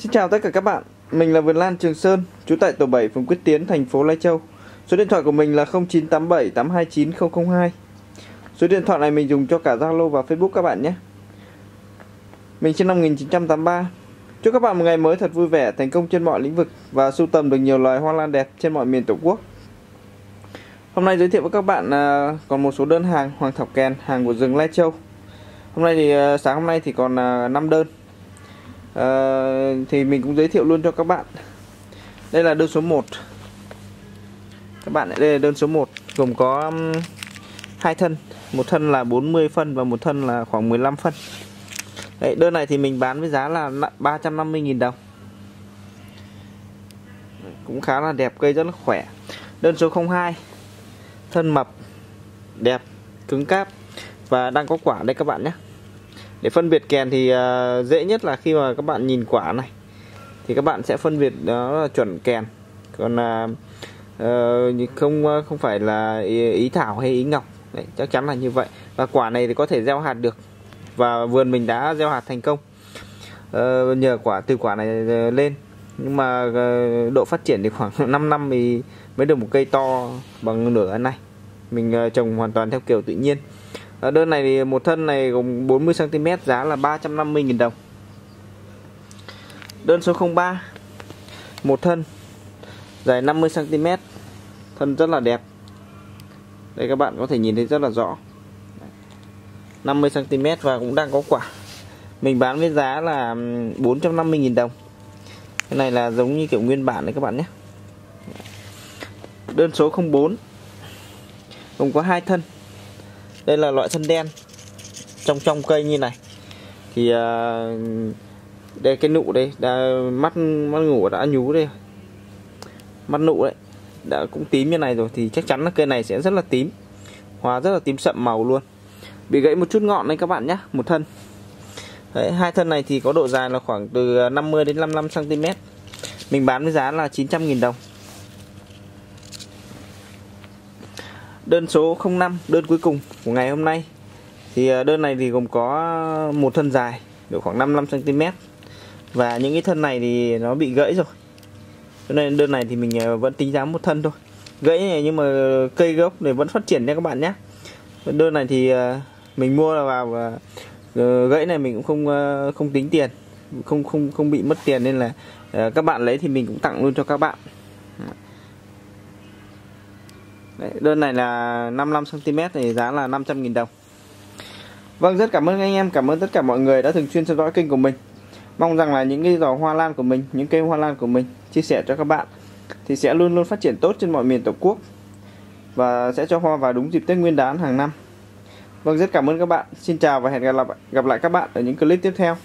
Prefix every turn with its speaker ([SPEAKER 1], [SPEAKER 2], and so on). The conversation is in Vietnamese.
[SPEAKER 1] Xin chào tất cả các bạn, mình là Vườn Lan Trường Sơn, trú tại tổ 7 phường Quyết Tiến, thành phố Lai Châu. Số điện thoại của mình là 0987 829 002. Số điện thoại này mình dùng cho cả Zalo và Facebook các bạn nhé. Mình sinh năm 1983. Chúc các bạn một ngày mới thật vui vẻ, thành công trên mọi lĩnh vực và sưu tầm được nhiều loài hoa lan đẹp trên mọi miền Tổ quốc. Hôm nay giới thiệu với các bạn à, còn một số đơn hàng Hoàng Thảo Kèn, hàng của rừng Lai Châu. Hôm nay thì à, sáng hôm nay thì còn à, 5 đơn à, thì mình cũng giới thiệu luôn cho các bạn. Đây là đơn số 1 các bạn đây là đơn số 1 gồm có um, hai thân. Một thân là 40 phân và một thân là khoảng 15 phân. Đấy, đơn này thì mình bán với giá là 350.000 đồng. Cũng khá là đẹp cây rất là khỏe. Đơn số 02 thân mập đẹp cứng cáp và đang có quả đây các bạn nhé để phân biệt kèn thì uh, dễ nhất là khi mà các bạn nhìn quả này. Thì các bạn sẽ phân biệt đó là chuẩn kèn. Còn uh, uh, không à, không phải là ý, ý thảo hay ý ngọc. Đấy, chắc chắn là như vậy. Và quả này thì có thể gieo hạt được. Và vườn mình đã gieo hạt thành công. Uh, nhờ quả từ quả này ờ, lên. Nhưng mà uh, độ phát triển thì khoảng 5 năm thì mới được một cây to bằng nửa này. Mình uh, trồng hoàn toàn theo kiểu tự nhiên ở đơn này thì một thân này gồm 40 cm giá là 350.000 đồng. Đơn số 03 một thân, dài 50 cm thân rất là đẹp. Đây các bạn có thể nhìn thấy rất là rõ. 50 cm và cũng đang có quả. Mình bán với giá là 450.000 đồng. Cái này là giống như kiểu nguyên bản đấy các bạn nhé. Đơn số 04 gồm có hai thân đây là loại thân đen. Trong trong cây như này. Thì à, đây cái nụ đây đã, mắt mắt ngủ đã nhú đây mắt nụ đấy đã cũng tím như này rồi thì chắc chắn là cây này sẽ rất là tím. Hoa rất là tím sậm màu luôn. Bị gãy một chút ngọn đây các bạn nhé một thân. Đấy, hai thân này thì có độ dài là khoảng từ 50 đến 55 cm mình bán với giá là 900.000 đồng. Đơn số 05, đơn cuối cùng của ngày hôm nay. Thì ờ, đơn này thì gồm có một thân dài, độ khoảng 55 cm. Và những cái thân này thì nó bị gãy rồi. Cho nên đơn này thì mình ờ, vẫn tính giá một thân thôi. Gãy này nhưng mà cây gốc này vẫn phát triển nha các bạn nhé. Đơn này thì ờ, mình mua là vào gãy này mình cũng không không tính tiền, không không không bị mất tiền nên là các bạn lấy thì mình cũng tặng luôn cho các bạn. Đấy, đơn này là 55cm thì giá là 500.000 đồng. Vâng rất cảm ơn anh em Cảm ơn tất cả mọi người đã thường xuyên theo dõi kênh của mình. Mong rằng là những cái giò hoa lan của mình Những cây hoa lan của mình chia sẻ cho các bạn Thì sẽ luôn luôn phát triển tốt trên mọi miền tổ quốc Và sẽ cho hoa vào đúng dịp Tết Nguyên đán hàng năm. Vâng rất cảm ơn các bạn. Xin chào và hẹn gặp lại, gặp lại các bạn ở những clip tiếp theo.